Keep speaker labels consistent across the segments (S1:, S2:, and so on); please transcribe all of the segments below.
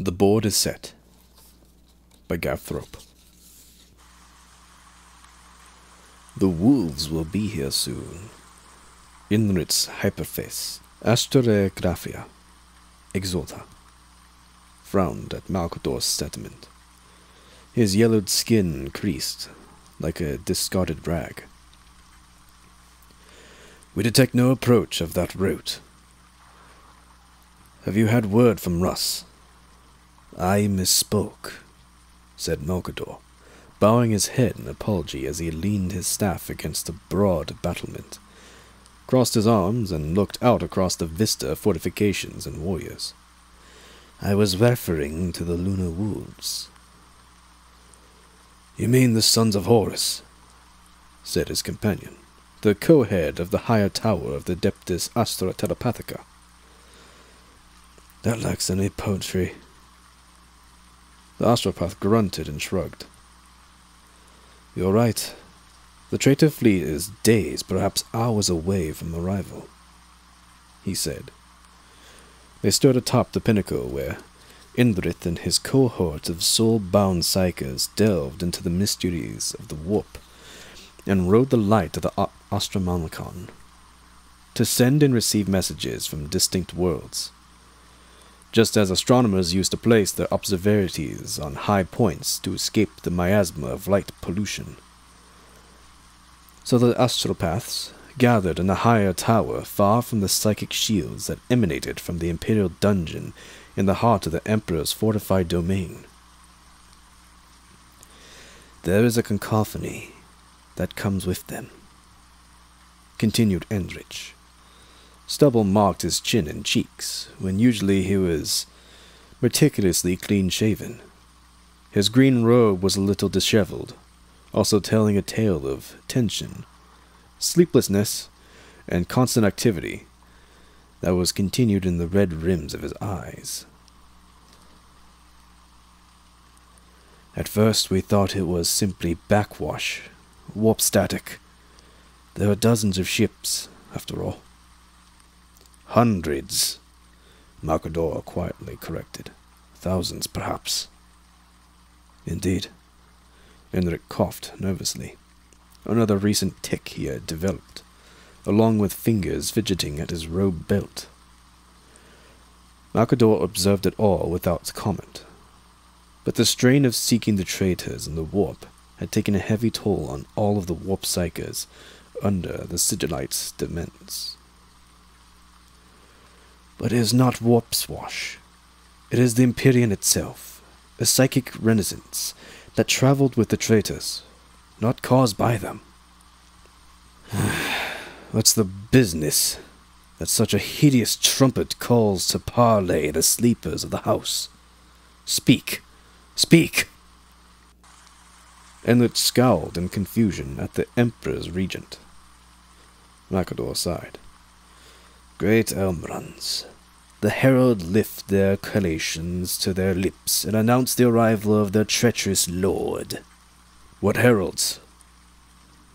S1: The board is set by Gav Thorpe. The wolves will be here soon. Indrith's hyperface, Asterographia, Exulta, frowned at Malcador's sentiment. His yellowed skin creased like a discarded rag. We detect no approach of that route. Have you had word from Russ? I misspoke, said Malcador, bowing his head in apology as he leaned his staff against the broad battlement, crossed his arms, and looked out across the vista of fortifications and warriors. I was referring to the Luna Wolves. You mean the sons of Horus? said his companion, the co-head of the higher tower of the Adeptus Astra Telepathica. That lacks any poetry. The astropath grunted and shrugged. You're right. The traitor fleet is days, perhaps hours away from arrival, he said. They stood atop the pinnacle where Indrith and his cohort of soul-bound psykers delved into the mysteries of the warp and rode the light of the Astronomicon to send and receive messages from distinct worlds just as astronomers used to place their observatories on high points to escape the miasma of light pollution. So the astropaths gathered in a higher tower far from the psychic shields that emanated from the imperial dungeon in the heart of the emperor's fortified domain. There is a cacophony that comes with them, continued Indrith. Stubble marked his chin and cheeks, when usually he was meticulously clean shaven. His green robe was a little disheveled, also telling a tale of tension, sleeplessness, and constant activity that was continued in the red rims of his eyes. At first we thought it was simply backwash, warp static. There are dozens of ships, after all. Hundreds, Malcador quietly corrected. Thousands, perhaps. Indeed. Enric coughed nervously. Another recent tic he had developed, along with fingers fidgeting at his robe belt. Malcador observed it all without comment. But the strain of seeking the traitors in the warp had taken a heavy toll on all of the warp psykers under the sigillite's demesne. But it is not warp swash. It is the Empyrean itself, a psychic renaissance that traveled with the traitors, not caused by them. What's the business that such a hideous trumpet calls to parley the sleepers of the house? Speak! Speak! Enlit scowled in confusion at the Emperor's regent. Malcador sighed. Great Elmruns. The herald lift their collations to their lips and announce the arrival of their treacherous lord. What heralds?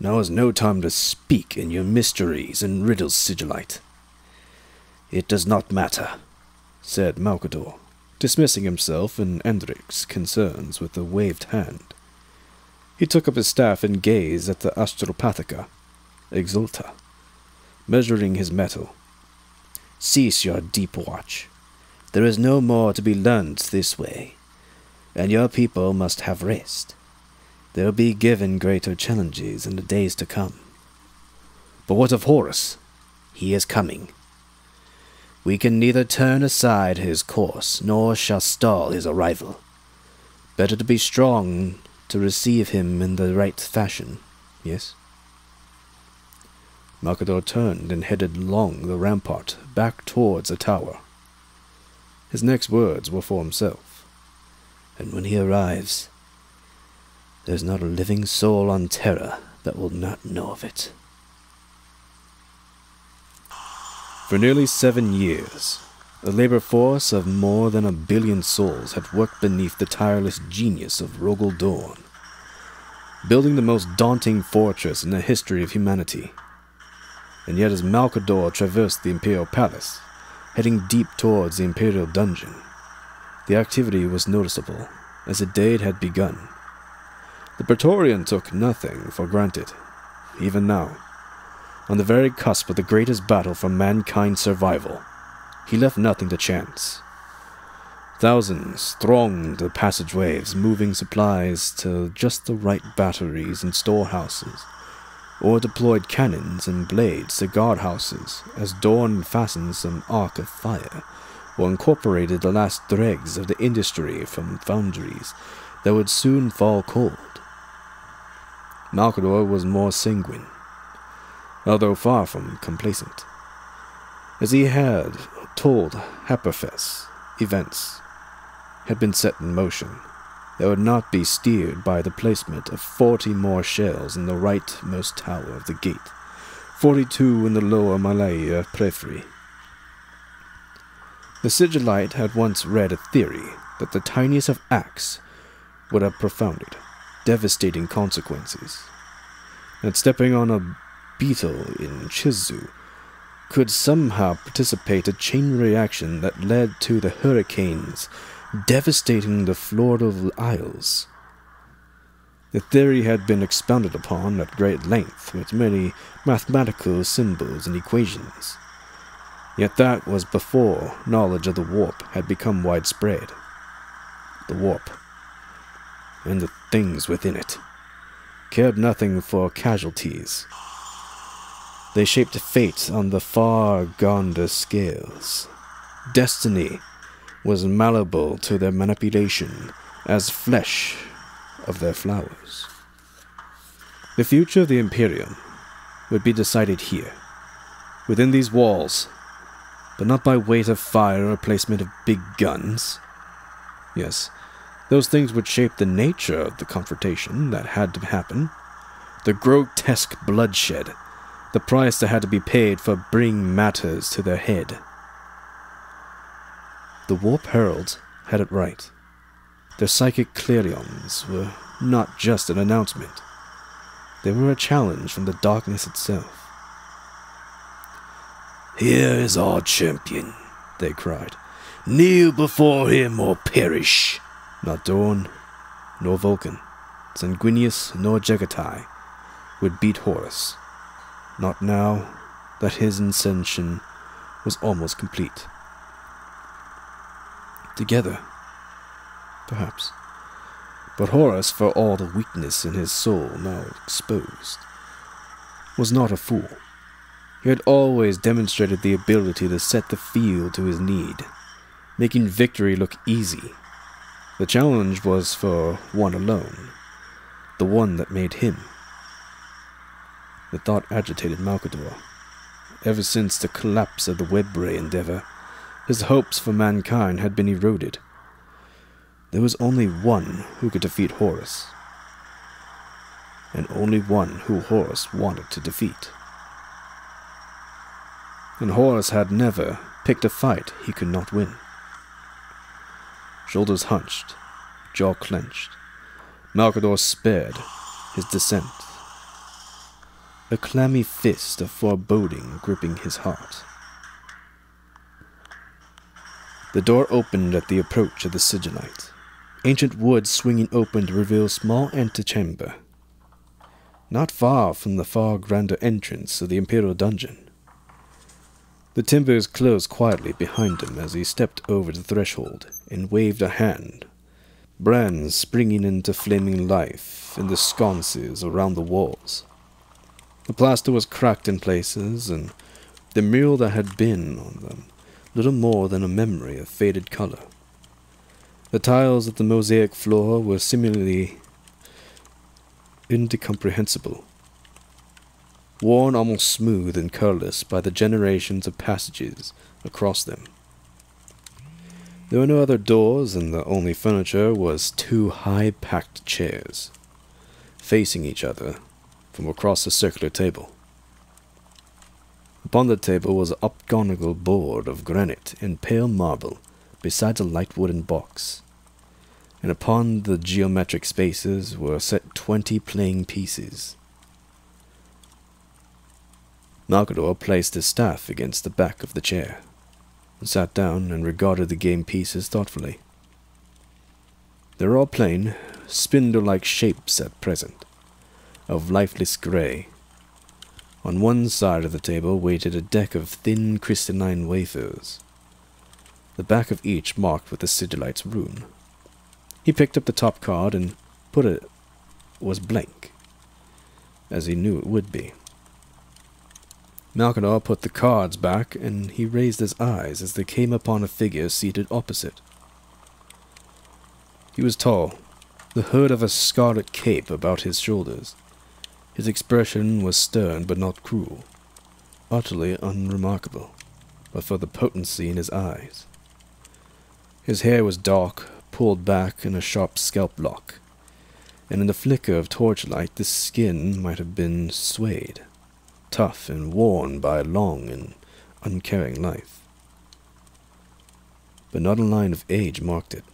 S1: Now is no time to speak in your mysteries and riddles, Sigillite. It does not matter, said Malcador, dismissing himself and Indrith's concerns with a waved hand. He took up his staff and gazed at the Astropathica, Exulta, measuring his metal. Cease your deep watch. There is no more to be learned this way, and your people must have rest. They'll be given greater challenges in the days to come. But what of Horus? He is coming. We can neither turn aside his course, nor shall stall his arrival. Better to be strong to receive him in the right fashion, yes? Malcador turned and headed along the rampart back towards the tower. His next words were for himself. And when he arrives, there's not a living soul on Terra that will not know of it. For nearly seven years, a labor force of more than a billion souls had worked beneath the tireless genius of Rogal Dorn, building the most daunting fortress in the history of humanity and yet as Malcador traversed the Imperial Palace, heading deep towards the Imperial Dungeon, The activity was noticeable, as the day had begun. The Praetorian took nothing for granted, even now. On the very cusp of the greatest battle for mankind's survival, he left nothing to chance. Thousands thronged the passageways, moving supplies to just the right batteries and storehouses, or deployed cannons and blades to guardhouses as dawn fastened some arc of fire, or incorporated the last dregs of the industry from foundries that would soon fall cold. Malcador was more sanguine, although far from complacent, as he had told Happerfest events had been set in motion that would not be steered by the placement of forty more shells in the rightmost tower of the gate, forty-two in the lower Malaya periphery. The sigillite had once read a theory that the tiniest of acts would have profounded, devastating consequences, that stepping on a beetle in Chizu could somehow participate a chain reaction that led to the hurricanes devastating the Florida Isles. The theory had been expounded upon at great length with many mathematical symbols and equations. Yet that was before knowledge of the warp had become widespread. The warp, and the things within it, cared nothing for casualties. They shaped fate on the far gonder scales. Destiny was malleable to their manipulation as flesh of their flowers. The future of the Imperium would be decided here, within these walls, but not by weight of fire or placement of big guns. Yes, those things would shape the nature of the confrontation that had to happen. The grotesque bloodshed, the price that had to be paid for bringing matters to their head. The Warp Heralds had it right. Their psychic clarions were not just an announcement, they were a challenge from the darkness itself.
S2: Here is our champion, they cried. Kneel before him or perish.
S1: Not Dorn, nor Vulkan, Sanguinius, nor Jaghatai would beat Horus. Not now that his ascension was almost complete together. Perhaps. But Horus, for all the weakness in his soul now exposed, was not a fool. He had always demonstrated the ability to set the field to his need, making victory look easy. The challenge was for one alone, the one that made him. The thought agitated Malcador. Ever since the collapse of the Webway endeavor, his hopes for mankind had been eroded. There was only one who could defeat Horus, and only one who Horus wanted to defeat. And Horus had never picked a fight he could not win. Shoulders hunched, jaw clenched, Malcador spared his descent. A clammy fist of foreboding gripping his heart. The door opened at the approach of the sigillite. Ancient wood swinging open to reveal a small antechamber, not far from the far grander entrance of the Imperial dungeon. The timbers closed quietly behind him as he stepped over the threshold and waved a hand, brands springing into flaming life in the sconces around the walls. The plaster was cracked in places, and the mural that had been on them little more than a memory of faded color. The tiles of the mosaic floor were similarly incomprehensible, worn almost smooth and colorless by the generations of passages across them. There were no other doors, and the only furniture was two high packed chairs, facing each other from across a circular table. Upon the table was an octagonal board of granite and pale marble, besides a light wooden box. And upon the geometric spaces were set twenty playing pieces. Malcador placed his staff against the back of the chair, and sat down and regarded the game pieces thoughtfully. They're all plain, spindle like shapes at present, of lifeless grey. On one side of the table waited a deck of thin crystalline wafers, the back of each marked with the sigillite's rune. He picked up the top card and put it was blank, as he knew it would be. Malcador put the cards back, and he raised his eyes as they came upon a figure seated opposite. He was tall, the hood of a scarlet cape about his shoulders. His expression was stern but not cruel, utterly unremarkable, but for the potency in his eyes. His hair was dark, pulled back in a sharp scalp lock, and in the flicker of torchlight the skin might have been suede tough and worn by a long and uncaring life. But not a line of age marked it,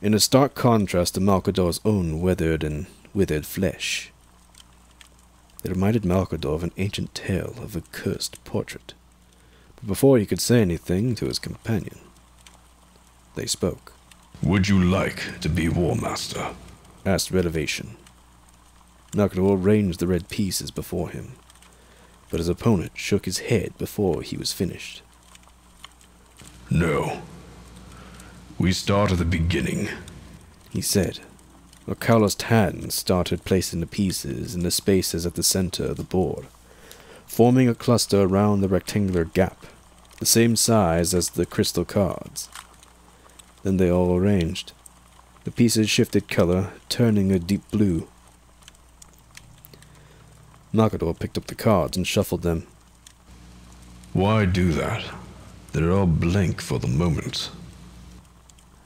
S1: in a stark contrast to Malcador's own weathered and withered flesh. It reminded Malcador of an ancient tale of a cursed portrait. But before he could say anything to his companion, they spoke.
S2: Would you like to be War Master?
S1: asked Revelation. Malcador arranged the red pieces before him but his opponent shook his head before he was finished.
S2: No. We start at the beginning,
S1: he said. A calloused hand started placing the pieces in the spaces at the center of the board, forming a cluster around the rectangular gap, the same size as the crystal cards. Then they all arranged. The pieces shifted color, turning a deep blue Malcador picked up the cards and shuffled them.
S2: Why do that? They're all blank for the moment.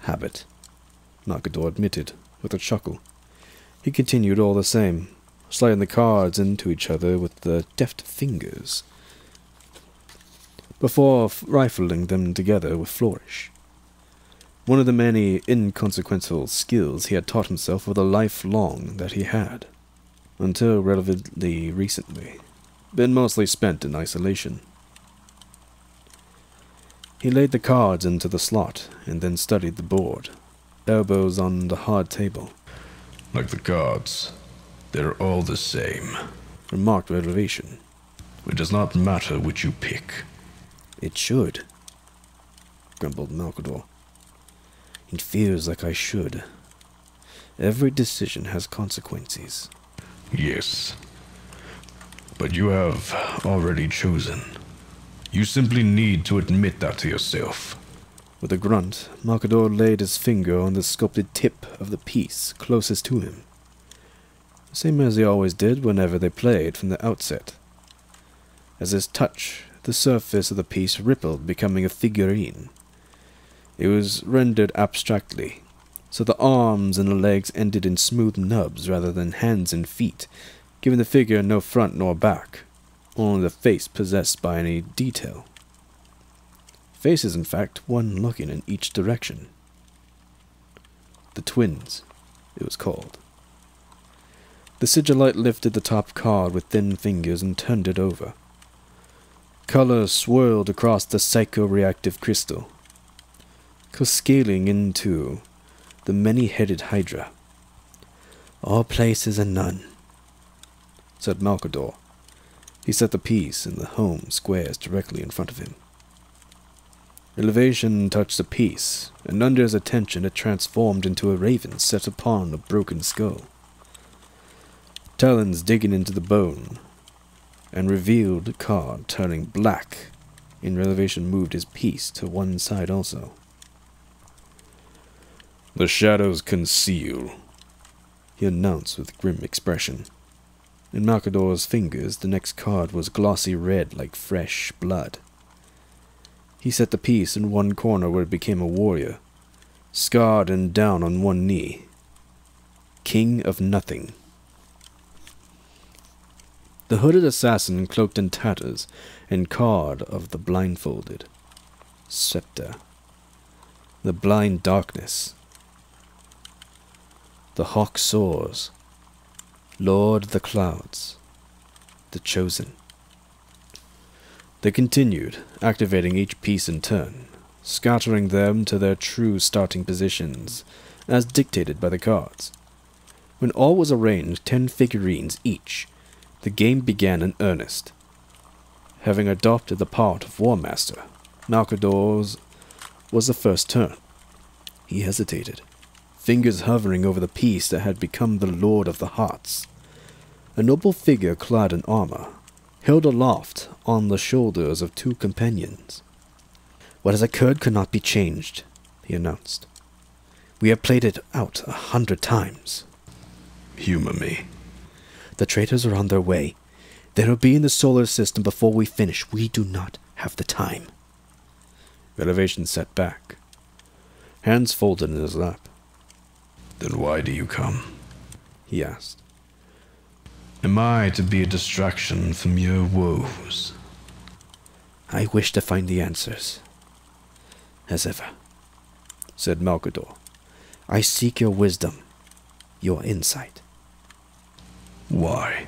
S1: Habit, Malcador admitted, with a chuckle. He continued all the same, sliding the cards into each other with the deft fingers, before rifling them together with flourish. One of the many inconsequential skills he had taught himself for the life long that he had until relatively recently, been mostly spent in isolation. He laid the cards into the slot and then studied the board, elbows on the hard table.
S2: Like the cards, they're all the same,
S1: remarked Revelation.
S2: It does not matter which you pick.
S1: It should, grumbled Malcador. It feels like I should. Every decision has consequences.
S2: Yes. But you have already chosen. You simply need to admit that to yourself.
S1: With a grunt, Malcador laid his finger on the sculpted tip of the piece closest to him. Same as he always did whenever they played from the outset. As his touch, the surface of the piece rippled, becoming a figurine. It was rendered abstractly, so the arms and the legs ended in smooth nubs rather than hands and feet, giving the figure no front nor back, only the face possessed by any detail. Faces, in fact, one looking in each direction. The twins, it was called. The sigillite lifted the top card with thin fingers and turned it over. Color swirled across the psychoreactive crystal, cascading into the many headed Hydra. All places and none, said Malcador. He set the piece in the home squares directly in front of him. Revelation touched a piece, and under his attention it transformed into a raven set upon a broken skull. Talons digging into the bone, and revealed the card turning black, In Revelation moved his piece to one side also.
S2: The shadows conceal,
S1: he announced with grim expression. In Malcador's fingers, the next card was glossy red like fresh blood. He set the piece in one corner where it became a warrior, scarred and down on one knee. King of Nothing. The hooded assassin cloaked in tatters and card of the blindfolded. Scepter. The blind darkness. The hawk soars. Lord the clouds. The chosen. They continued, activating each piece in turn, scattering them to their true starting positions as dictated by the cards. When all was arranged, ten figurines each, the game began in earnest. Having adopted the part of War Master, Malcador's was the first turn. He hesitated, fingers hovering over the piece that had become the Lord of the Hearts. A noble figure clad in armor, held aloft on the shoulders of two companions. What has occurred could not be changed, he announced. We have played it out a hundred times.
S2: Humor me.
S1: The traitors are on their way. They will be in the solar system before we finish. We do not have the time. Revelation sat back, hands folded in his lap.
S2: Then why do you come?
S1: He asked.
S2: Am I to be a distraction from your woes?
S1: I wish to find the answers. As ever, said Malcador. I seek your wisdom, your insight.
S2: Why?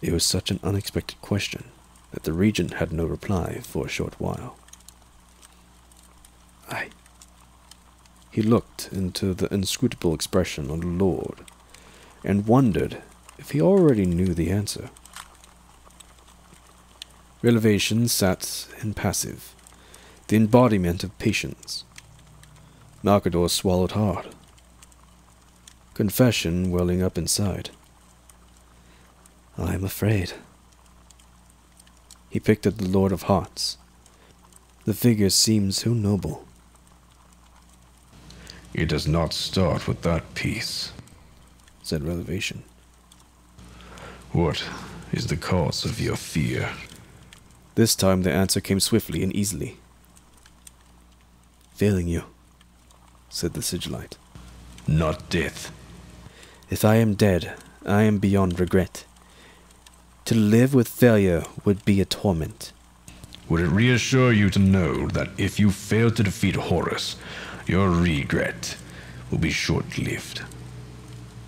S1: It was such an unexpected question that the regent had no reply for a short while. I. He looked into the inscrutable expression on the Lord and wondered if he already knew the answer. Revelation sat impassive, the embodiment of patience. Malcador swallowed hard, confession welling up inside. I am afraid. He picked at the Lord of Hearts. The figure seemed so noble.
S2: It does not start with that piece,
S1: said Revelation.
S2: What is the cause of your fear?
S1: This time the answer came swiftly and easily. Failing you, said the sigillite.
S2: Not death.
S1: If I am dead, I am beyond regret. To live with failure would be a torment.
S2: Would it reassure you to know that if you fail to defeat Horus, your regret will be short lived?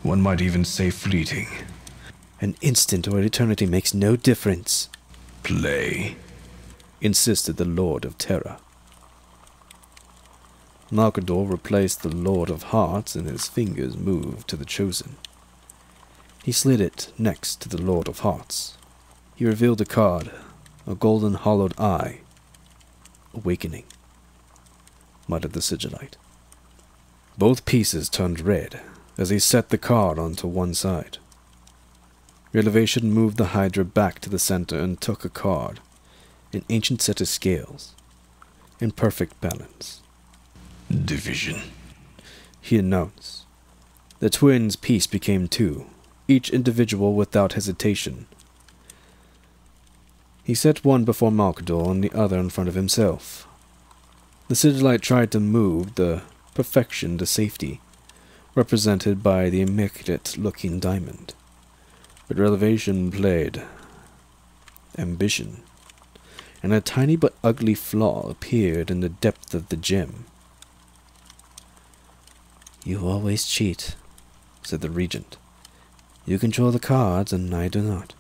S2: One might even say fleeting.
S1: An instant or eternity makes no difference,
S2: Play.
S1: insisted the Lord of Terror. Malcador replaced the Lord of Hearts and his fingers moved to the Chosen. He slid it next to the Lord of Hearts. He revealed a card, a golden hollowed eye. Awakening, muttered the Sigillite. Both pieces turned red as he set the card onto one side. Revelation moved the Hydra back to the center and took a card, an ancient set of scales, in perfect balance.
S2: Division.
S1: He announced. The twins' piece became two, each individual without hesitation. He set one before Malcador and the other in front of himself. The sigillite tried to move the perfection to safety, represented by the immaculate looking diamond. But Revelation played ambition, and a tiny but ugly flaw appeared in the depth of the gem. You always cheat, said the regent. You control the cards, and I do not.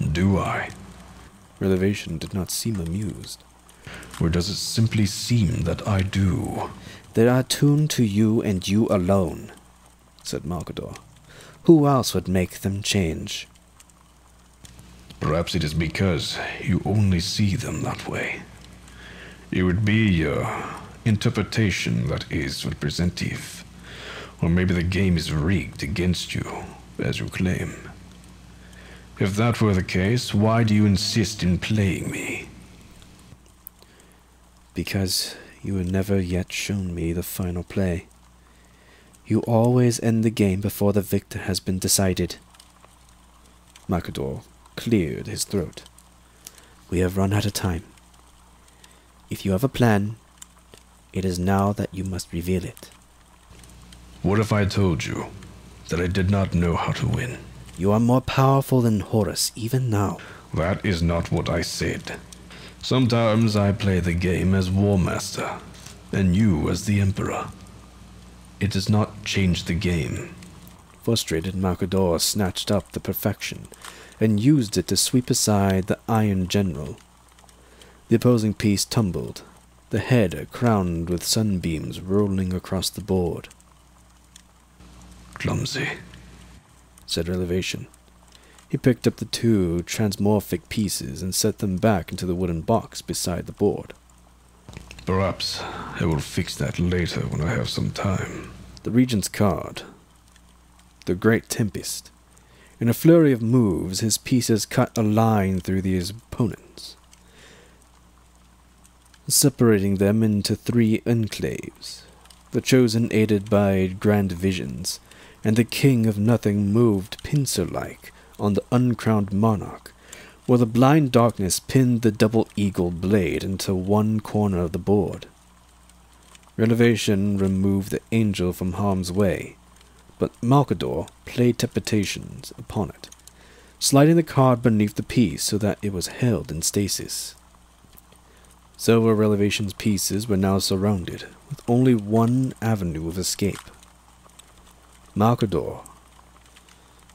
S2: Do I?
S1: Revelation did not seem amused.
S2: Or does it simply seem that I do?
S1: They are attuned to you and you alone, said Malcador. Who else would make them change?
S2: Perhaps it is because you only see them that way. It would be your interpretation that is representative. Or maybe the game is rigged against you, as you claim. If that were the case, why do you insist in playing me?
S1: Because you have never yet shown me the final play. You always end the game before the victor has been decided. Malcador cleared his throat. We have run out of time. If you have a plan, it is now that you must reveal it.
S2: What if I told you that I did not know how to win?
S1: You are more powerful than Horus even now.
S2: That is not what I said. Sometimes I play the game as War Master, and you as the Emperor. It does not change the game.
S1: Frustrated, Malcador snatched up the perfection and used it to sweep aside the Iron General. The opposing piece tumbled, the head crowned with sunbeams rolling across the board.
S2: Clumsy,
S1: said Revelation. He picked up the two transmorphic pieces and set them back into the wooden box beside the board.
S2: Perhaps I will fix that later when I have some time.
S1: The Regent's card. The Great Tempest. In a flurry of moves, his pieces cut a line through his opponents, separating them into three enclaves. The Chosen, aided by grand visions, and the King of Nothing moved pincer like on the uncrowned monarch, while the blind darkness pinned the double eagle blade into one corner of the board. Revelation removed the angel from harm's way, but Malcador played temptations upon it, sliding the card beneath the piece so that it was held in stasis. Several Revelation's pieces were now surrounded, with only one avenue of escape. Malcador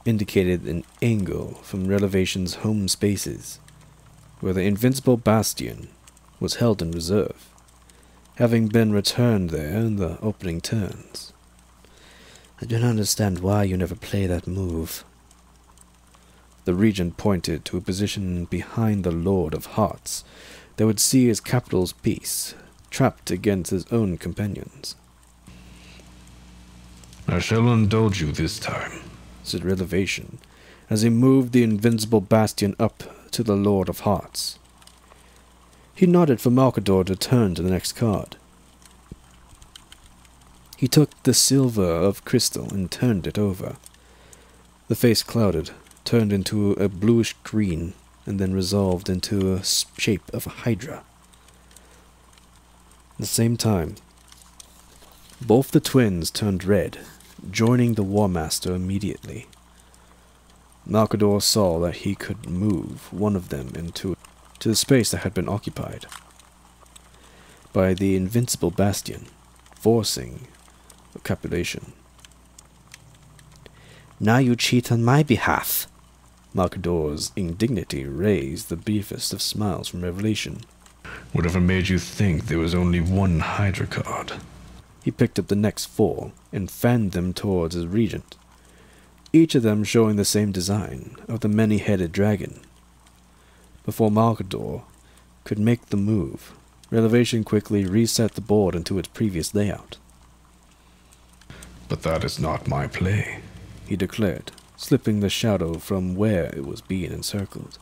S1: indicated an angle from Revelation's home spaces, where the invincible bastion was held in reserve, having been returned there in the opening turns. I do not understand why you never play that move. The regent pointed to a position behind the Lord of Hearts that would see his capital's peace trapped against his own companions.
S2: I shall indulge you this time
S1: said Revelation, as he moved the invincible bastion up to the Lord of Hearts. He nodded for Malcador to turn to the next card. He took the silver of crystal and turned it over. The face clouded, turned into a bluish green, and then resolved into a shape of a hydra. At the same time, both the twins turned red joining the War Master immediately. Malcador saw that he could move one of them into to the space that had been occupied by the invincible bastion, forcing a capitulation. Now you cheat on my behalf. Malcador's indignity raised the briefest of smiles from revelation.
S2: Whatever made you think there was only one Hydra card?
S1: He picked up the next four and fanned them towards his regent, each of them showing the same design of the many headed dragon. Before Malcador could make the move, Revelation quickly reset the board into its previous layout.
S2: But that is not my play,
S1: he declared, slipping the shadow from where it was being encircled.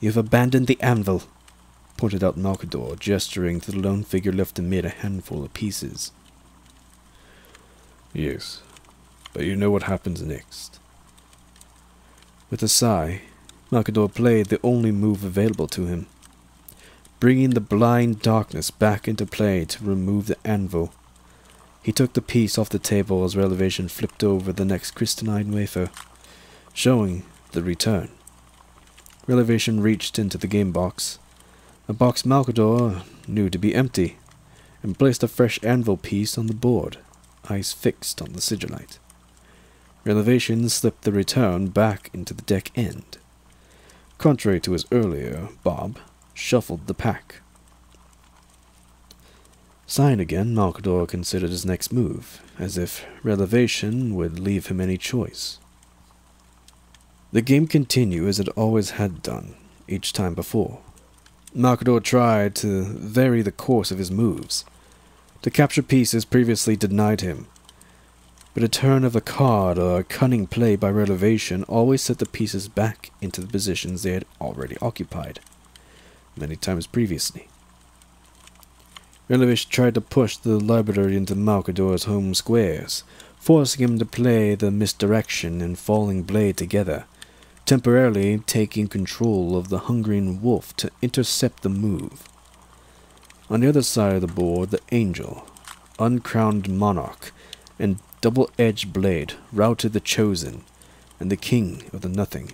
S1: You've abandoned the anvil, pointed out Malcador, gesturing to the lone figure left amid a handful of pieces.
S2: Yes, but you know what happens next.
S1: With a sigh, Malcador played the only move available to him, bringing the blind darkness back into play to remove the anvil. He took the piece off the table as Revelation flipped over the next crystalline wafer, showing the return. Revelation reached into the game box a box Malcador knew to be empty, and placed a fresh anvil piece on the board, eyes fixed on the sigillite. Revelation slipped the return back into the deck end. Contrary to his earlier, Bob shuffled the pack. Signed again, Malcador considered his next move, as if Revelation would leave him any choice. The game continued as it always had done, each time before. Malcador tried to vary the course of his moves, to capture pieces previously denied him. But a turn of a card or a cunning play by relevation always set the pieces back into the positions they had already occupied, many times previously. Revelation tried to push the library into Malcador's home squares, forcing him to play the misdirection and falling blade together, temporarily taking control of the hungering wolf to intercept the move. On the other side of the board, the angel, uncrowned monarch, and double edged blade routed the chosen and the king of the nothing.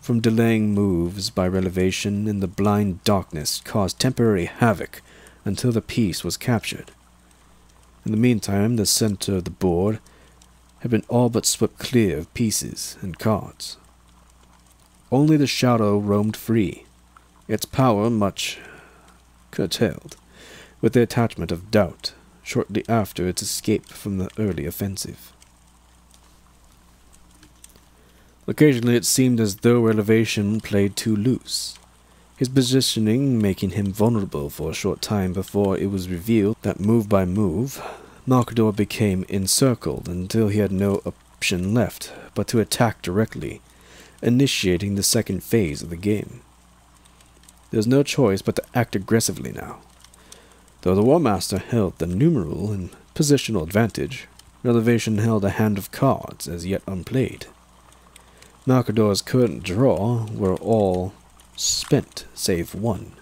S1: From delaying moves by relevation in the blind darkness caused temporary havoc until the piece was captured. In the meantime, the center of the board had been all but swept clear of pieces and cards. Only the shadow roamed free, its power much curtailed, with the attachment of doubt shortly after its escape from the early offensive. Occasionally it seemed as though Revelation played too loose, his positioning making him vulnerable for a short time before it was revealed that move by move, Malcador became encircled until he had no option left but to attack directly, initiating the second phase of the game. There was no choice but to act aggressively now. Though the War Master held the numeral and positional advantage, Revelation held a hand of cards as yet unplayed. Malcador's current draw were all spent save one.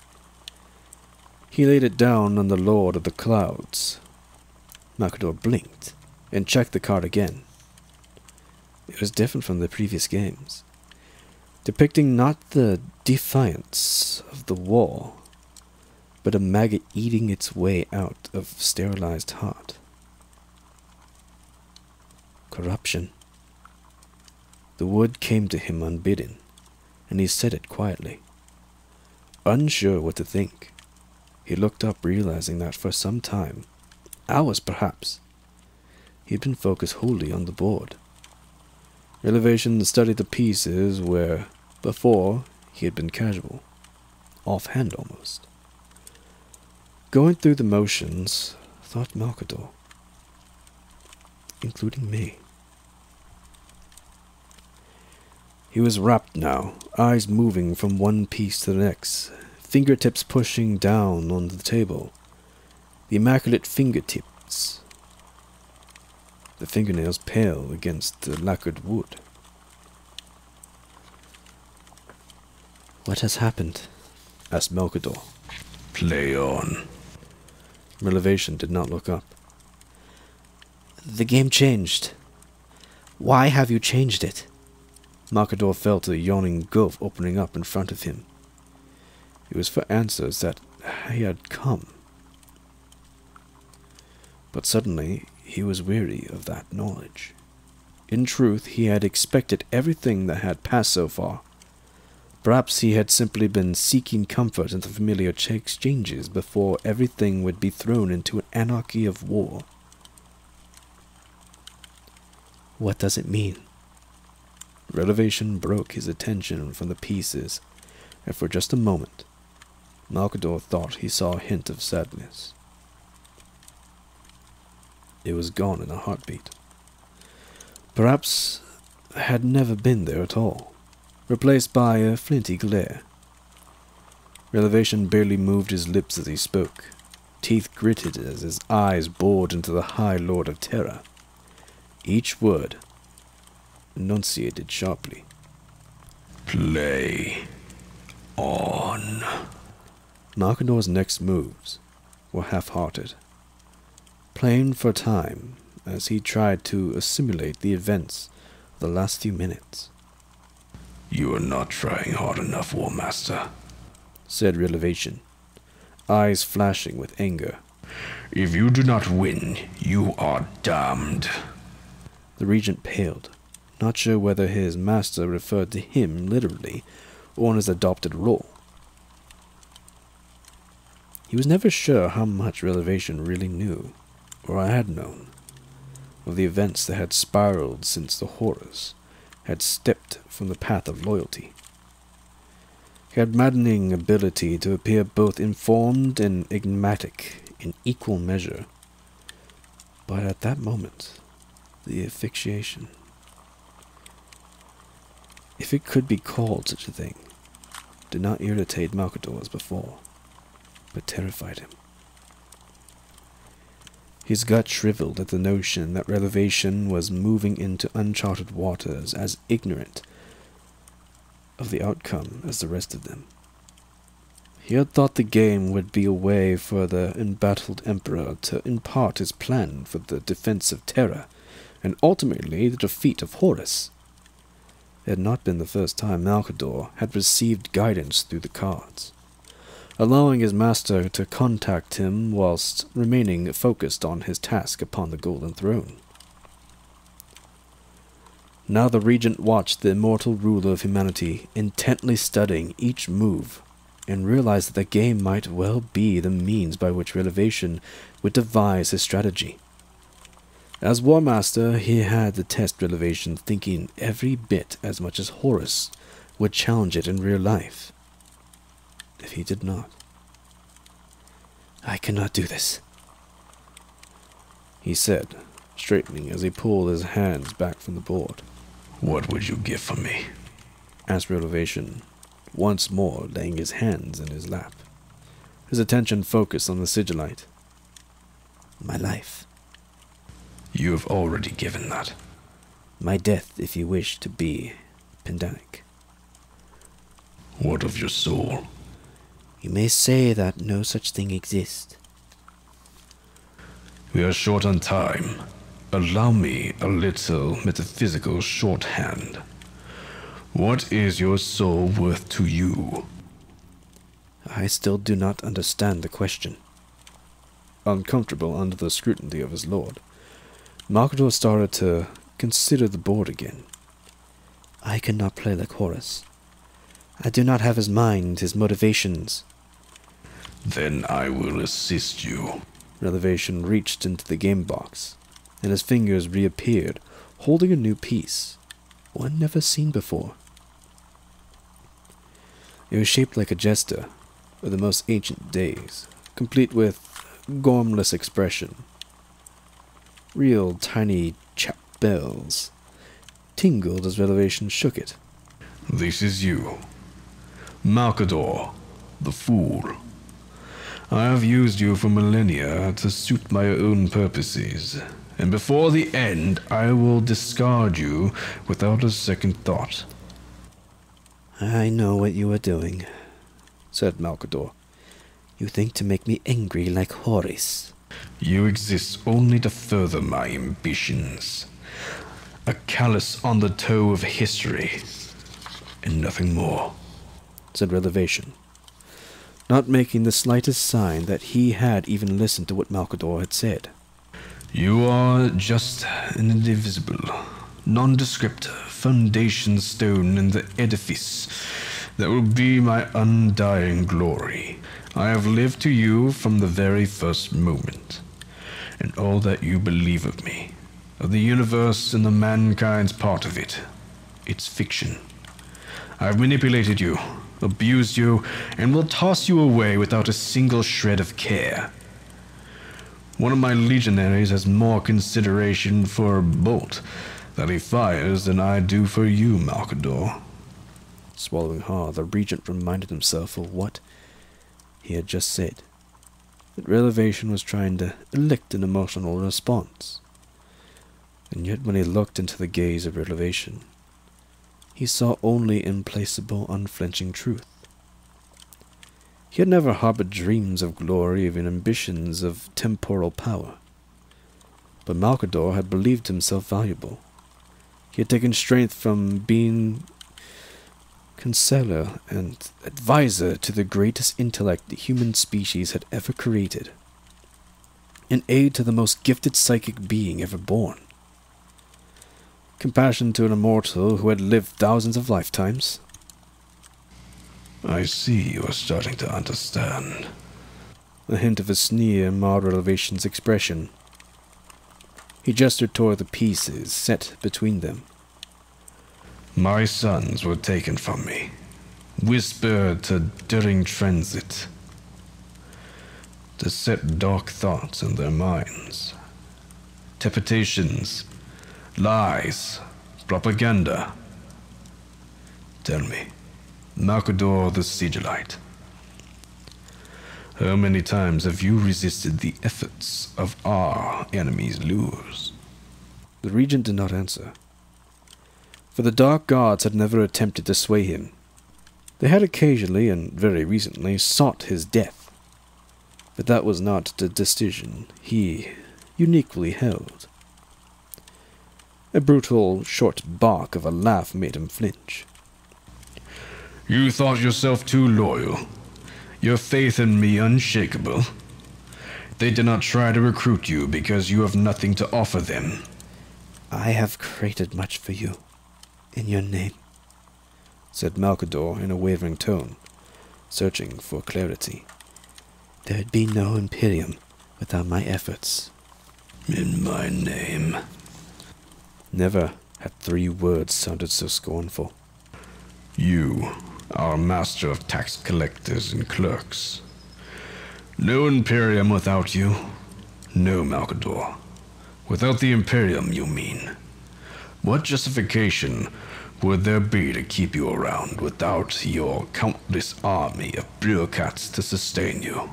S1: He laid it down on the Lord of the Clouds. Malcador blinked and checked the card again. It was different from the previous games, depicting not the defiance of the war, but a maggot eating its way out of sterilized heart. Corruption. The word came to him unbidden, and he said it quietly. Unsure what to think, he looked up, realizing that for some time, hours perhaps, he had been focused wholly on the board. Revelation studied the pieces where, before, he had been casual, offhand almost. Going through the motions, thought Malcador, including me. He was rapt now, eyes moving from one piece to the next, fingertips pushing down on the table. The immaculate fingertips. The fingernails pale against the lacquered wood. What has happened? asked Malcador.
S2: Play on.
S1: Revelation did not look up. The game changed. Why have you changed it? Malcador felt a yawning gulf opening up in front of him. It was for answers that he had come. But suddenly he was weary of that knowledge. In truth, he had expected everything that had passed so far. Perhaps he had simply been seeking comfort in the familiar exchanges before everything would be thrown into an anarchy of war. What does it mean? Revelation broke his attention from the pieces, and for just a moment, Malcador thought he saw a hint of sadness. It was gone in a heartbeat. Perhaps had never been there at all, replaced by a flinty glare. Revelation barely moved his lips as he spoke, teeth gritted as his eyes bored into the High Lord of Terror. Each word enunciated sharply.
S2: Play on.
S1: Malcador's next moves were half-hearted, playing for time as he tried to assimilate the events of the last few minutes.
S2: You are not trying hard enough, War Master,
S1: said Revelation, eyes flashing with anger.
S2: If you do not win, you are damned.
S1: The regent paled, not sure whether his master referred to him literally or in his adopted role. He was never sure how much Revelation really knew, or had known, of the events that had spiraled since the horrors had stepped from the path of loyalty. He had maddening ability to appear both informed and enigmatic in equal measure. But at that moment, the asphyxiation if it could be called such a thing, did not irritate Malcador as before, but terrified him. His gut shriveled at the notion that Revelation was moving into uncharted waters as ignorant of the outcome as the rest of them. He had thought the game would be a way for the embattled Emperor to impart his plan for the defense of Terra, and ultimately the defeat of Horus. It had not been the first time Malcador had received guidance through the cards, allowing his master to contact him whilst remaining focused on his task upon the Golden Throne. Now the regent watched the immortal ruler of humanity intently studying each move and realized that the game might well be the means by which Revelation would devise his strategy. As War Master, he had to test Revelation thinking every bit as much as Horus would challenge it in real life. If he did not. I cannot do this, he said, straightening as he pulled his hands back from the board.
S2: What would you give for me?
S1: asked Revelation, once more laying his hands in his lap. His attention focused on the sigillite. My life.
S2: You have already given that.
S1: My death, if you wish to be pedantic.
S2: What of your soul?
S1: You may say that no such thing exists.
S2: We are short on time. Allow me a little metaphysical shorthand. What is your soul worth to you?
S1: I still do not understand the question. Uncomfortable under the scrutiny of his lord, Malcador started to consider the board again. I cannot play like Horus. I do not have his mind, his motivations.
S2: Then I will assist you.
S1: Revelation reached into the game box, and his fingers reappeared, holding a new piece, one never seen before. It was shaped like a jester of the most ancient days, complete with gormless expression. Real tiny chap bells tingled as Revelation shook it.
S2: This is you. Malcador, the fool. I have used you for millennia to suit my own purposes, and before the end I will discard you without a second thought.
S1: I know what you are doing, said Malcador. You think to make me angry like Horus.
S2: You exist only to further my ambitions. A callus on the toe of history, and nothing more,
S1: said Revelation, not making the slightest sign that he had even listened to what Malcador had said.
S2: You are just an indivisible, nondescript foundation stone in the edifice that will be my undying glory. I have lived to you from the very first moment, and all that you believe of me, of the universe and the mankind's part of it, it's fiction. I have manipulated you, abused you, and will toss you away without a single shred of care. One of my legionaries has more consideration for a bolt that he fires than I do for you, Malcador.
S1: Swallowing hard, the regent reminded himself of what he had just said. That Revelation was trying to elicit an emotional response. And yet when he looked into the gaze of Revelation, he saw only implacable, unflinching truth. He had never harbored dreams of glory, even ambitions of temporal power. But Malcador had believed himself valuable. He had taken strength from being counselor and advisor to the greatest intellect the human species had ever created, an aid to the most gifted psychic being ever born, compassion to an immortal who had lived thousands of lifetimes.
S2: I see you are starting to understand.
S1: A hint of a sneer marred Revelation's expression. He gestured toward the pieces set between them.
S2: My sons were taken from me, whispered to during transit, to set dark thoughts in their minds. Temptations, lies, propaganda. Tell me, Malcador the Sigillite, how many times have you resisted the efforts of our enemy's lures?
S1: The regent did not answer for the dark gods had never attempted to sway him. They had occasionally, and very recently, sought his death. But that was not the decision he uniquely held. A brutal, short bark of a laugh made him flinch.
S2: You thought yourself too loyal, your faith in me unshakable. They did not try to recruit you because you have nothing to offer them.
S1: I have created much for you in your name, said Malcador in a wavering tone, searching for clarity. There'd be no Imperium without my efforts.
S2: In my name.
S1: Never had three words sounded so scornful.
S2: You are master of tax collectors and clerks. No Imperium without you. No, Malcador. Without the Imperium, you mean. What justification would there be to keep you around without your countless army of bureaucrats to sustain you?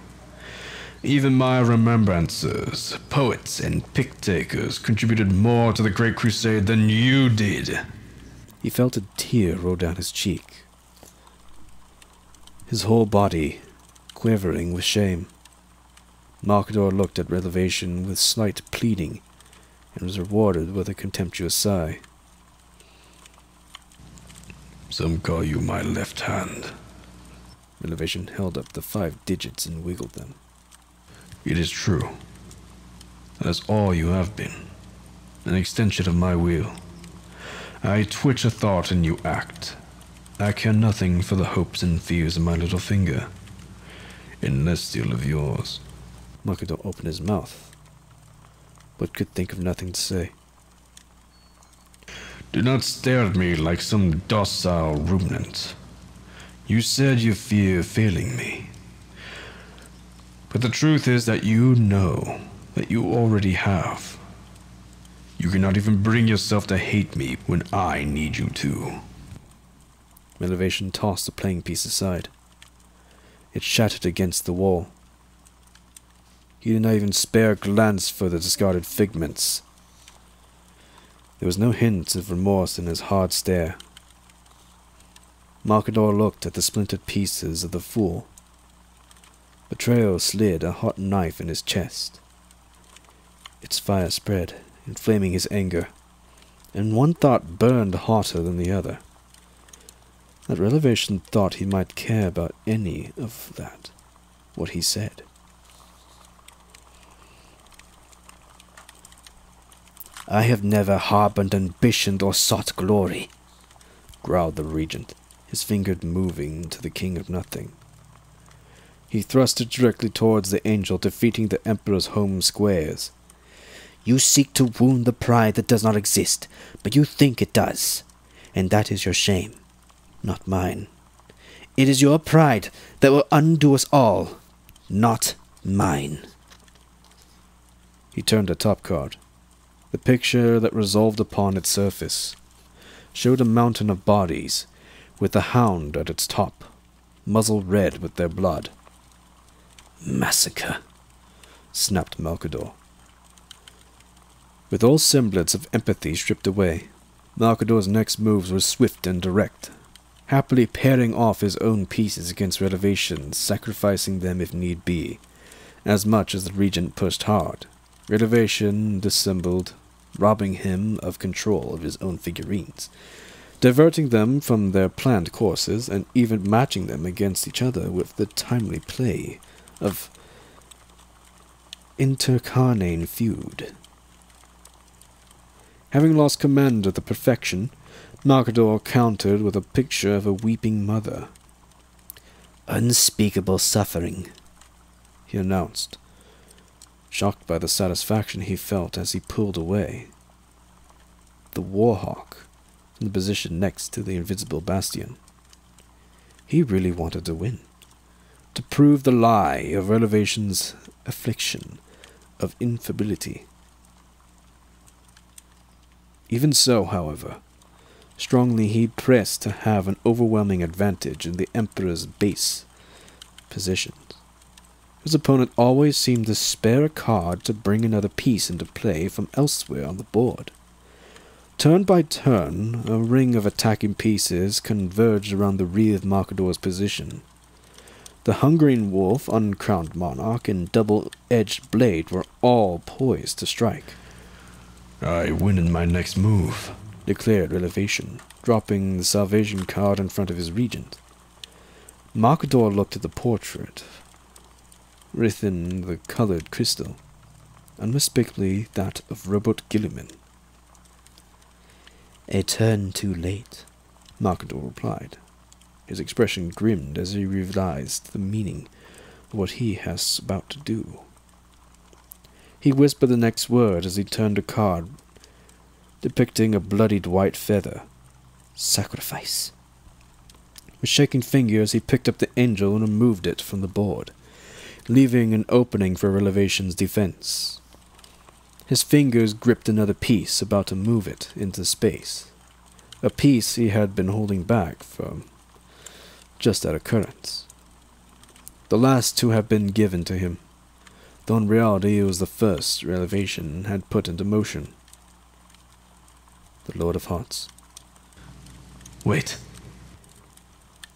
S2: Even my remembrancers, poets, and pick takers contributed more to the Great Crusade than you did.
S1: He felt a tear roll down his cheek, his whole body quivering with shame. Malcador looked at Revelation with slight pleading and was rewarded with a contemptuous sigh.
S2: Some call you my left hand.
S1: Revelation held up the five digits and wiggled them.
S2: It is true. That's all you have been. An extension of my will. I twitch a thought and you act. I care nothing for the hopes and fears of my little finger. And less still of yours.
S1: Malcador opened his mouth, but could think of nothing to say.
S2: Do not stare at me like some docile ruminant. You said you fear failing me. But the truth is that you know that you already have. You cannot even bring yourself to hate me when I need you to.
S1: Revelation tossed the playing piece aside. It shattered against the wall. He did not even spare a glance for the discarded figments. There was no hint of remorse in his hard stare. Malcador looked at the splintered pieces of the fool Betrayal slid a hot knife in his chest. Its fire spread, inflaming his anger, and one thought burned hotter than the other. That revelation thought he might care about any of that, what he said. I have never harbored ambition or sought glory, growled the regent, his finger moving to the king of nothing. He thrust it directly towards the angel, defeating the Emperor's home squares. You seek to wound the pride that does not exist, but you think it does. And that is your shame, not mine. It is your pride that will undo us all, not mine. He turned a top card. The picture that resolved upon its surface showed a mountain of bodies, with the hound at its top, muzzle red with their blood. Massacre, snapped Malcador. With all semblance of empathy stripped away, Malcador's next moves were swift and direct, happily pairing off his own pieces against Revelations, sacrificing them if need be, as much as the regent pushed hard. Revelation dissembled, robbing him of control of his own figurines, diverting them from their planned courses, and even matching them against each other with the timely play of intercarnane feud. Having lost command of the perfection, Malcador countered with a picture of a weeping mother. Unspeakable suffering, he announced, shocked by the satisfaction he felt as he pulled away. The Warhawk, in the position next to the invisible bastion. He really wanted to win to prove the lie of Revelation's affliction of infability. Even so, however, strongly he pressed to have an overwhelming advantage in the Emperor's base positions. His opponent always seemed to spare a card to bring another piece into play from elsewhere on the board. Turn by turn, a ring of attacking pieces converged around the rear of Malcador's position. The hungering wolf, uncrowned monarch, and double-edged blade were all poised to strike.
S2: I win in my next move,
S1: declared Revelation, dropping the salvation card in front of his regent. Malcador looked at the portrait, within the colored crystal, unmistakably that of Roboute Guilliman. A turn too late, Malcador replied. His expression grimmed as he realized the meaning of what he was about to do. He whispered the next word as he turned a card depicting a bloodied white feather. Sacrifice. With shaking fingers, he picked up the angel and removed it from the board, leaving an opening for Revelation's defense. His fingers gripped another piece, about to move it into space. A piece he had been holding back from just out occurrence. The last two have been given to him, though in reality it was the first Revelation had put into motion. The Lord of Hearts.
S2: Wait.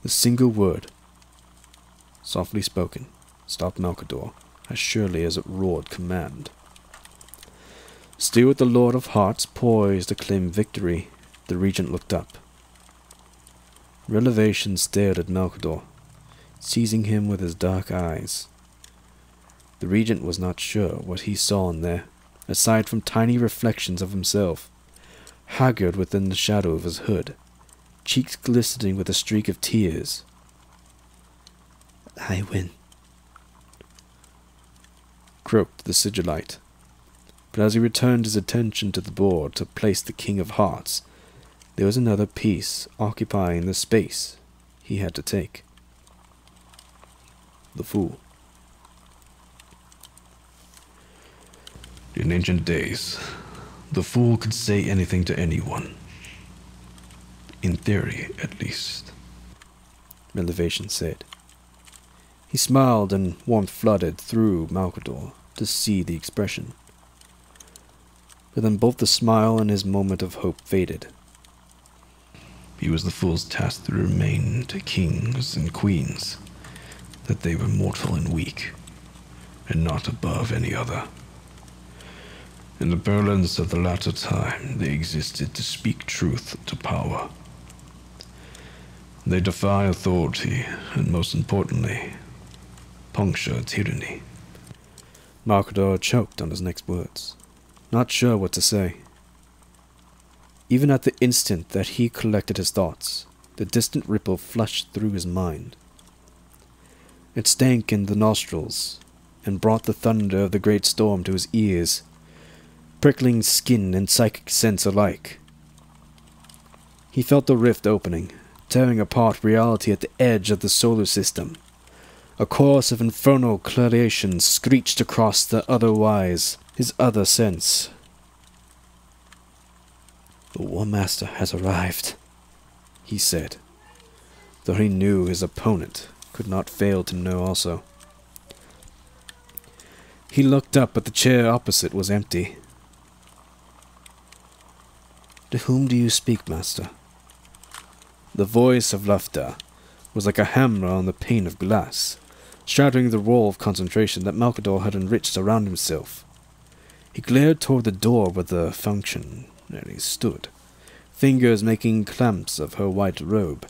S1: The single word, softly spoken, stopped Malcador as surely as it roared command. Still with the Lord of Hearts poised to claim victory, the regent looked up. Revelation stared at Malcador, seizing him with his dark eyes. The regent was not sure what he saw in there, aside from tiny reflections of himself, haggard within the shadow of his hood, cheeks glistening with a streak of tears. I win, croaked the sigillite. But as he returned his attention to the board to place the King of Hearts, there was another piece occupying the space he had to take. The Fool.
S2: In ancient days, the fool could say anything to anyone. In theory, at least.
S1: Revelation said. He smiled and warmth flooded through Malcador to see the expression. But then both the smile and his moment of hope faded.
S2: He was the fool's task to remain to kings and queens that they were mortal and weak, and not above any other. In the parlance of the latter time, they existed to speak truth to power. They defy authority, and most importantly, puncture tyranny.
S1: Malcador choked on his next words, not sure what to say. Even at the instant that he collected his thoughts, the distant ripple flushed through his mind. It stank in the nostrils and brought the thunder of the great storm to his ears, prickling skin and psychic sense alike. He felt the rift opening, tearing apart reality at the edge of the solar system. A chorus of infernal clariations screeched across the otherwise, his other sense. The War Master has arrived, he said, though he knew his opponent could not fail to know also. He looked up, but the chair opposite was empty. To whom do you speak, master? The voice of Lufta was like a hammer on the pane of glass, shattering the wall of concentration that Malcador had enriched around himself. He glared toward the door where the functionary stood, fingers making clamps of her white robe,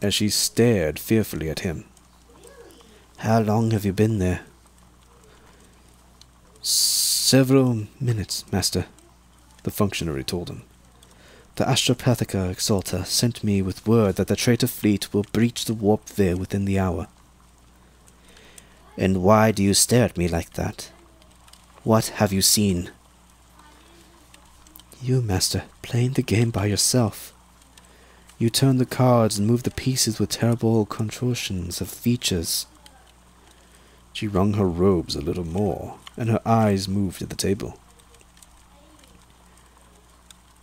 S1: as she stared fearfully at him. How long have you been there? Several minutes, master, the functionary told him. The Astropathica Exalta sent me with word that the traitor fleet will breach the warp veil within the hour. And why do you stare at me like that? What have you seen? You, master, playing the game by yourself. You turn the cards and move the pieces with terrible contortions of features. She wrung her robes a little more, and her eyes moved to the table.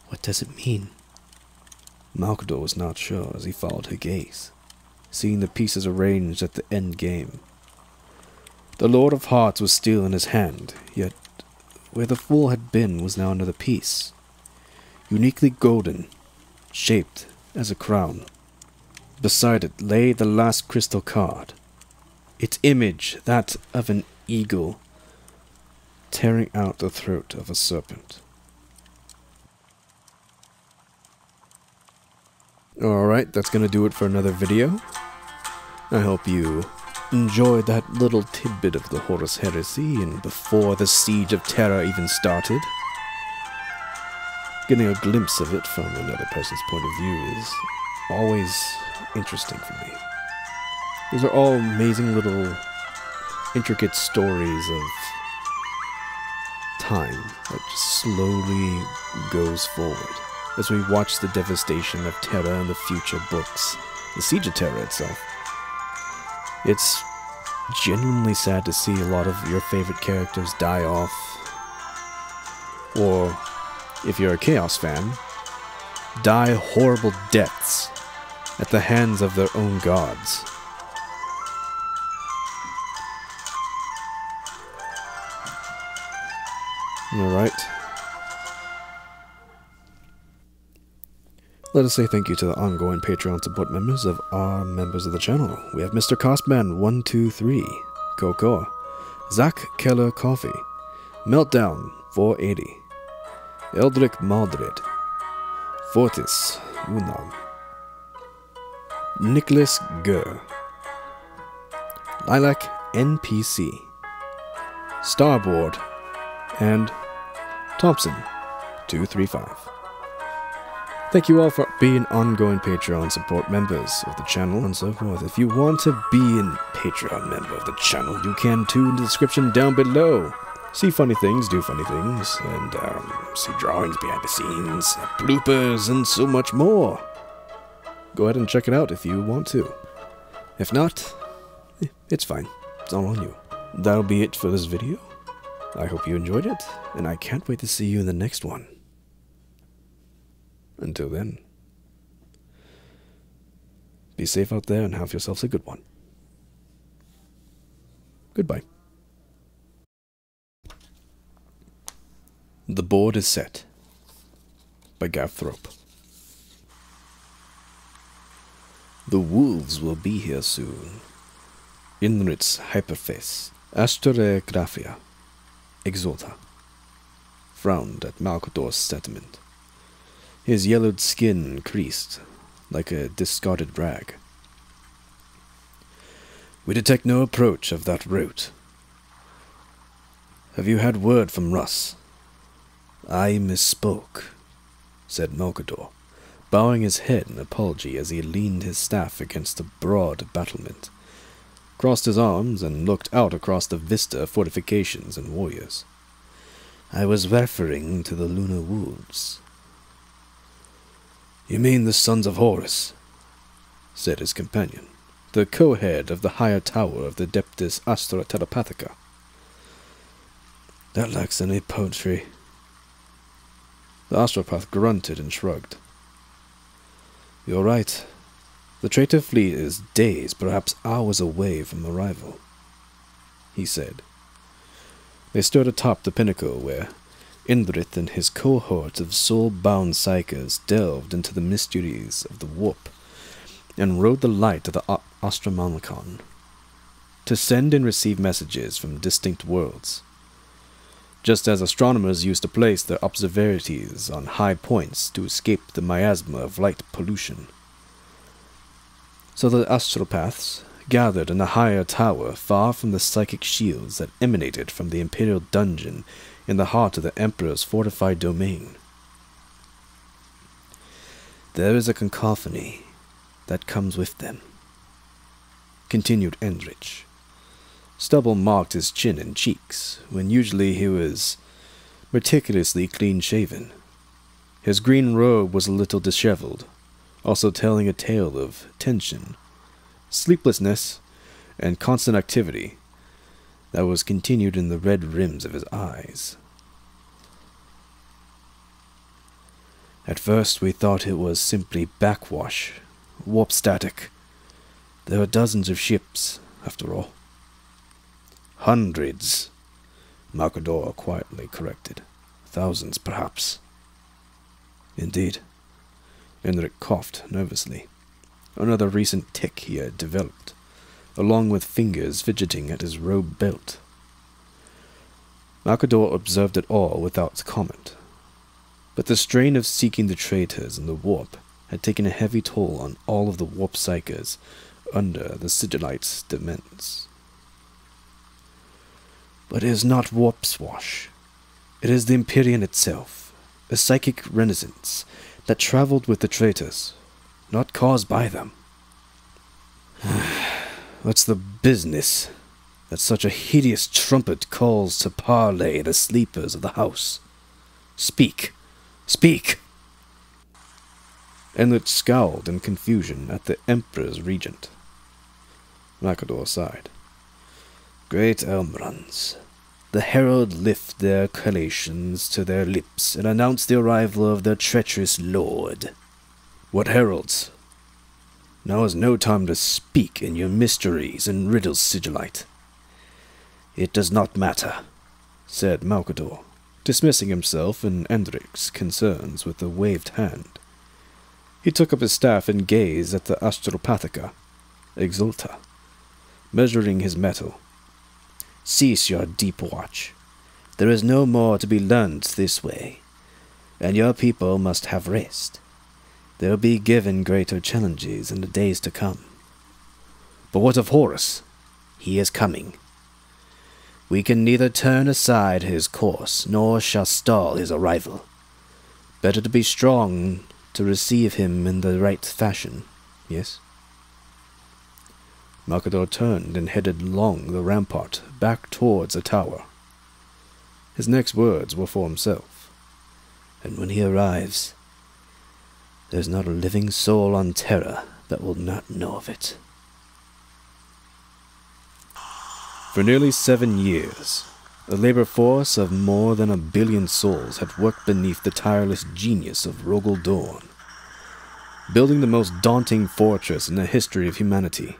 S1: What does it mean? Malcador was not sure as he followed her gaze, seeing the pieces arranged at the end game. The Lord of Hearts was still in his hand, yet where the fool had been was now another piece, uniquely golden, shaped as a crown. Beside it lay the last crystal card, its image that of an eagle tearing out the throat of a serpent. Alright, that's going to do it for another video. I hope you enjoyed that little tidbit of the Horus Heresy and before the Siege of Terra even started. Getting a glimpse of it from another person's point of view is always interesting for me. These are all amazing little intricate stories of time that just slowly goes forward as we watch the devastation of Terra in the future books, the Siege of Terra itself. It's genuinely sad to see a lot of your favorite characters die off. Or, if you're a Chaos fan, die horrible deaths at the hands of their own gods. Alright. Let us say thank you to the ongoing Patreon support members of our members of the channel. We have Mr. Costman123, Coco, Zack Keller Coffey, Meltdown 480, Eldrik Maldred, Fortis Unom, Nicholas Gurr, Lilac NPC, Starboard, and Tompson 235. Thank you all for being ongoing Patreon support members of the channel and so forth. If you want to be a Patreon member of the channel, you can too in the description down below. See funny things, do funny things, and um, see drawings behind the scenes, bloopers, and so much more. Go ahead and check it out if you want to. If not, eh, it's fine. It's all on you. That'll be it for this video. I hope you enjoyed it, and I can't wait to see you in the next one. Until then, be safe out there and have yourselves a good one. Goodbye. The Board is Set by Gav. The wolves will be here soon. Indrith's hyperface, Astere Graphia, Exulta, frowned at Malcador's sentiment. His yellowed skin creased like a discarded rag. We detect no approach of that route. Have you had word from Russ? I misspoke, said Malcador, bowing his head in apology as he leaned his staff against the broad battlement, crossed his arms, and looked out across the vista of fortifications and warriors. I was referring to the Luna Wolves. You mean the sons of Horus? said his companion, the co-head of the higher tower of the Adeptus Astra Telepathica. That lacks any poetry. The astropath grunted and shrugged. You're right. The traitor fleet is days, perhaps hours away from arrival, he said. They stood atop the pinnacle where Indrith and his cohort of soul-bound psykers delved into the mysteries of the warp and rode the light of the Astronomicon to send and receive messages from distinct worlds just as astronomers used to place their observatories on high points to escape the miasma of light pollution. So the astropaths gathered in a higher tower far from the psychic shields that emanated from the imperial dungeon in the heart of the emperor's fortified domain. There is a cacophony that comes with them, continued Indrith. Stubble marked his chin and cheeks, when usually he was meticulously clean shaven. His green robe was a little disheveled, also telling a tale of tension, sleeplessness, and constant activity that was continued in the red rims of his eyes. At first we thought it was simply backwash, warp static. There are dozens of ships, after all. Hundreds, Malcador quietly corrected. Thousands, perhaps. Indeed. Indrith coughed nervously. Another recent tic he had developed, along with fingers fidgeting at his robe belt. Malcador observed it all without comment. But the strain of seeking the traitors in the warp had taken a heavy toll on all of the warp psykers under the sigillite's demesne. But it is not warp swash. It is the Empyrean itself, a psychic renaissance that traveled with the traitors, not caused by them. What's the business that such a hideous trumpet calls to parley the sleepers of the house? Speak! Speak! Enlit scowled in confusion at the Emperor's regent. Malcador sighed. Great Elmrans, the herald lift their collations to their lips and announce the arrival of their treacherous lord. What heralds? Now is no time to speak in your mysteries and riddles, Sigillite. It does not matter, said Malcador, dismissing himself and Indrith's concerns with a waved hand. He took up his staff and gazed at the Astropathica, Exulta, measuring his metal. Cease your deep watch. There is no more to be learned this way, and your people must have rest. They will be given greater challenges in the days to come. But what of Horus? He is coming. We can neither turn aside his course, nor shall stall his arrival. Better to be strong to receive him in the right fashion, yes? Malcador turned and headed along the rampart back towards the tower. His next words were for himself. And when he arrives, there's not a living soul on Terra that will not know of it. For nearly seven years, a labor force of more than a billion souls had worked beneath the tireless genius of Rogal Dorn, building the most daunting fortress in the history of humanity.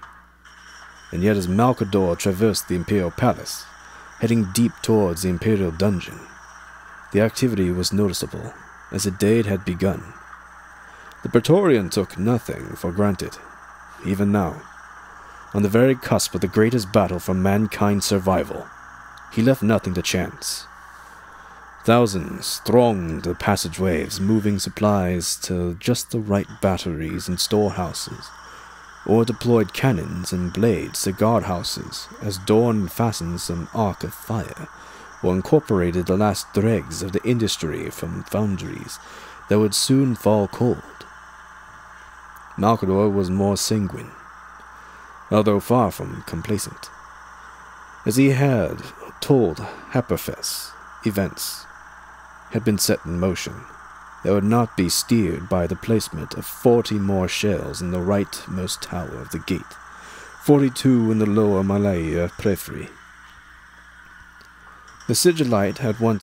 S1: And yet, as Malcador traversed the Imperial Palace, heading deep towards the Imperial Dungeon, the activity was noticeable, as the day had begun. The Praetorian took nothing for granted, even now. On the very cusp of the greatest battle for mankind's survival, he left nothing to chance. Thousands thronged the passageways, moving supplies to just the right batteries and storehouses, or deployed cannons and blades to guardhouses as Dorn fastened some arc of fire, or incorporated the last dregs of the industry from foundries that would soon fall cold. Malcador was more sanguine although far from complacent. As he had told Haperfes, events had been set in motion that would not be steered by the placement of forty more shells in the rightmost tower of the gate, forty-two in the lower Malaya uh, periphery. The sigillite had once